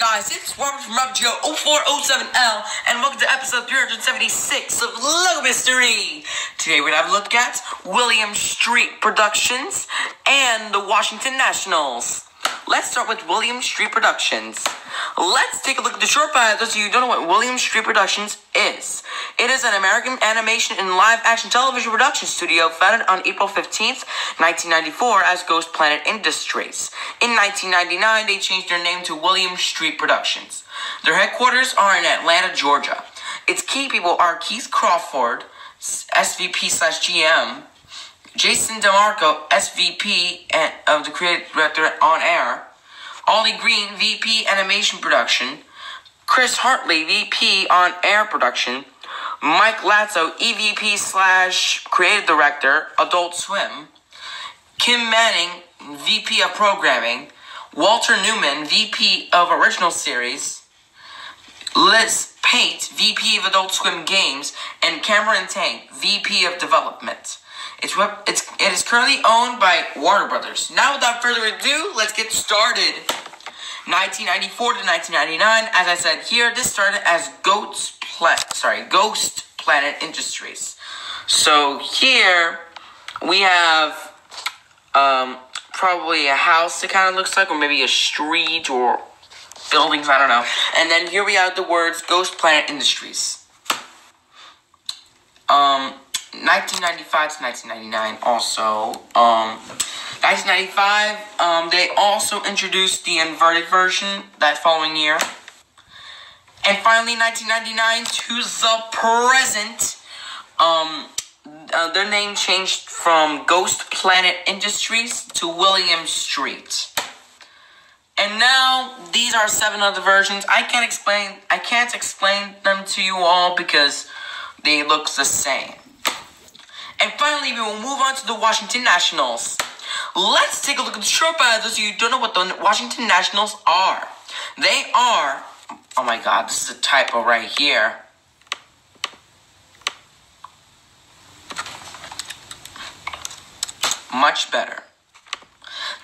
guys, it's Robert from Robert 0407L, and welcome to episode 376 of Logo History. Today we're gonna have a look at William Street Productions and the Washington Nationals. Let's start with William Street Productions. Let's take a look at the short bio. Those of you who don't know what William Street Productions is. It is an American animation and live action television production studio founded on April 15th, 1994 as Ghost Planet Industries. In 1999, they changed their name to William Street Productions. Their headquarters are in Atlanta, Georgia. Its key people are Keith Crawford, SVP slash GM, Jason DeMarco, SVP of the creative director on air, Ollie Green, VP Animation Production, Chris Hartley, VP on air production, Mike Lazzo, EVP slash creative director, Adult Swim, Kim Manning, VP of programming, Walter Newman, VP of original series, Liz Pate, VP of Adult Swim Games, and Cameron Tang, VP of development. It's, what it's, it is currently owned by Warner Brothers. Now, without further ado, let's get started. 1994 to 1999, as I said here, this started as Goats Pla- sorry, Ghost Planet Industries. So here we have um, probably a house. It kind of looks like, or maybe a street or buildings. I don't know. And then here we have the words Ghost Planet Industries. Um, 1995 to 1999 also. Um, 1995, um, they also introduced the inverted version that following year. And finally, 1999 to the present, um, uh, their name changed from Ghost Planet Industries to William Street. And now these are seven other versions. I can't explain. I can't explain them to you all because they look the same. And finally, we will move on to the Washington Nationals. Let's take a look at the bio. Those of you who don't know what the Washington Nationals are. They are, oh my god, this is a typo right here. Much better.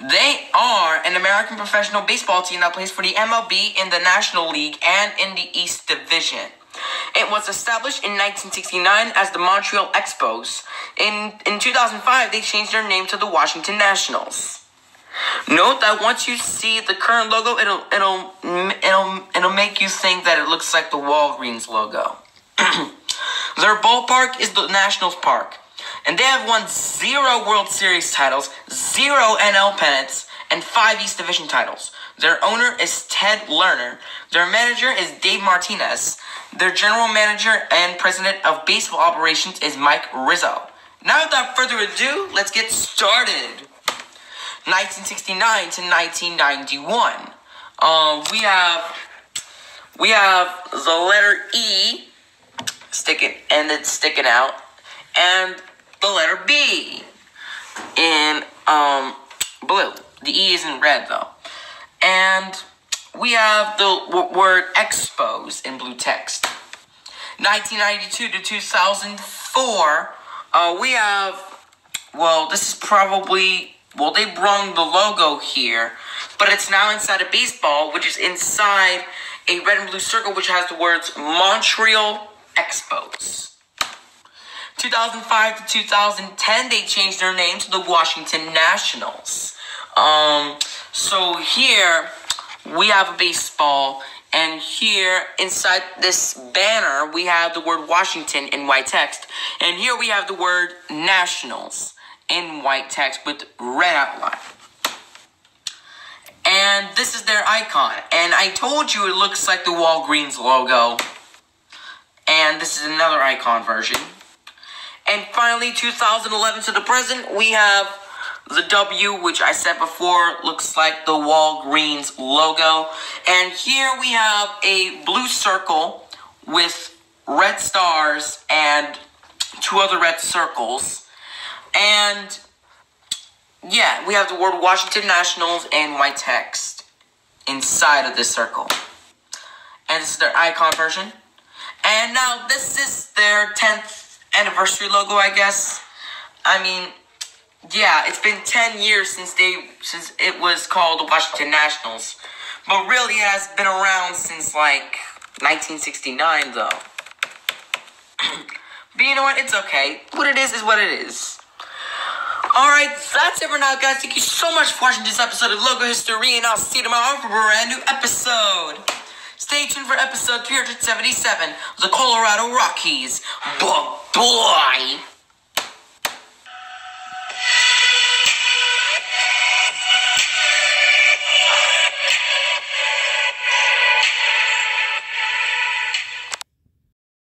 They are an American professional baseball team that plays for the MLB in the National League and in the East Division. It was established in 1969 as the Montreal Expos. In, in 2005, they changed their name to the Washington Nationals. Note that once you see the current logo, it'll it'll it'll it'll make you think that it looks like the Walgreens logo. Their ballpark is the Nationals Park, and they have won zero World Series titles, zero NL pennants, and five East Division titles. Their owner is Ted Lerner. Their manager is Dave Martinez. Their general manager and president of baseball operations is Mike Rizzo. Now, without further ado, let's get started. 1969 to 1991. Um, we have we have the letter E sticking and it's sticking out, and the letter B in um blue. The E is in red though, and we have the word expos in blue text. 1992 to 2004, uh, we have, well, this is probably, well, they brung the logo here, but it's now inside a baseball, which is inside a red and blue circle, which has the words Montreal Expos. 2005 to 2010, they changed their name to the Washington Nationals. Um, so here, we have a baseball, and here inside this banner, we have the word Washington in white text. And here we have the word Nationals in white text with red outline. And this is their icon. And I told you it looks like the Walgreens logo. And this is another icon version. And finally, 2011 to the present, we have the W, which I said before, looks like the Walgreens logo. And here we have a blue circle with red stars and two other red circles. And yeah, we have the word Washington Nationals and white text inside of this circle. And this is their icon version. And now this is their 10th anniversary logo, I guess. I mean, yeah, it's been 10 years since they since it was called Washington Nationals. But really, it has been around since like 1969, though. but you know what? It's okay. What it is is what it is. Alright, that's it for now, guys. Thank you so much for watching this episode of Logo History, and I'll see you tomorrow for a brand new episode. Stay tuned for episode 377 The Colorado Rockies. Bye bye.